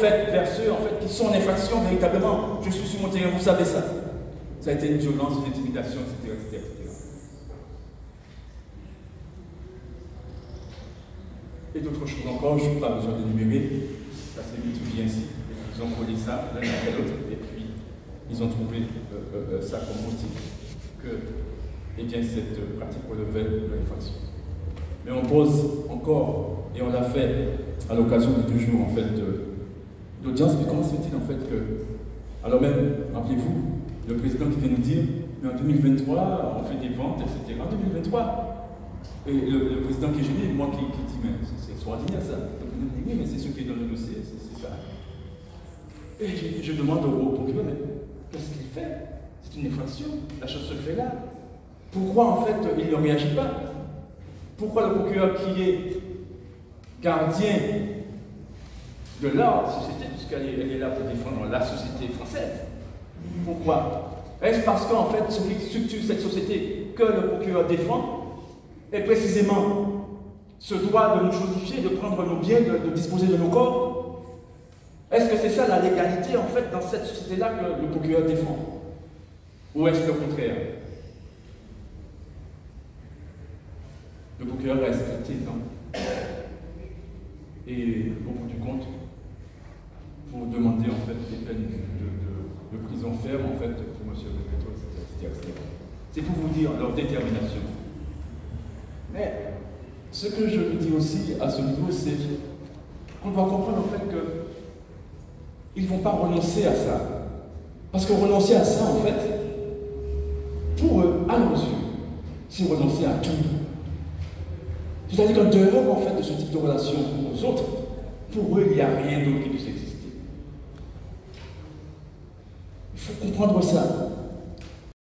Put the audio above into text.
Faites vers ceux en fait, qui sont en infraction véritablement. Je suis sur mon terrain, vous savez ça. Ça a été une violence, une intimidation, etc. etc., Et d'autres choses encore, je n'ai pas besoin d'énumérer, parce que vite vient ici. Ils ont collé ça l'un après l'autre, et puis ils ont trouvé euh, euh, euh, ça comme motif que eh bien, cette pratique relevait de l'infraction. Mais on pose encore, et on l'a fait à l'occasion de deux jours en fait d'audience, mais comment se fait-il en fait que, alors même, rappelez-vous, le président qui vient nous dire, mais en 2023, on fait des ventes, etc. En 2023, et le, président qui est gêné, moi qui, qui dis, mais c'est extraordinaire ça. Oui, mais c'est ce qui est dans le dossier, c'est ça. Et je, demande au procureur, mais qu'est-ce qu'il fait? C'est une infraction, la chose se fait là. Pourquoi en fait il ne réagit pas? Pourquoi le procureur qui est gardien de la société, puisqu'elle est, là pour défendre la société française, pourquoi? Est-ce parce qu'en fait, ce qui structure cette société que le procureur défend est précisément ce droit de nous justifier, de prendre nos biens, de, disposer de nos corps? Est-ce que c'est ça la légalité en fait dans cette société-là que le procureur défend? Ou est-ce le contraire? Le procureur reste hein. Et au bout du compte, pour demander en fait des peines de, prison ferme en fait pour M. Le etc. C'est pour vous dire leur détermination. Mais ce que je vous dis aussi à ce niveau, c'est qu'on doit comprendre en fait qu'ils ne vont pas renoncer à ça. Parce que renoncer à ça, en fait, pour eux, à nos yeux, c'est renoncer à tout. C'est-à-dire qu'en dehors en fait, de ce type de relation aux autres, pour eux, il n'y a rien d'autre qui puisse exister. Il faut comprendre ça.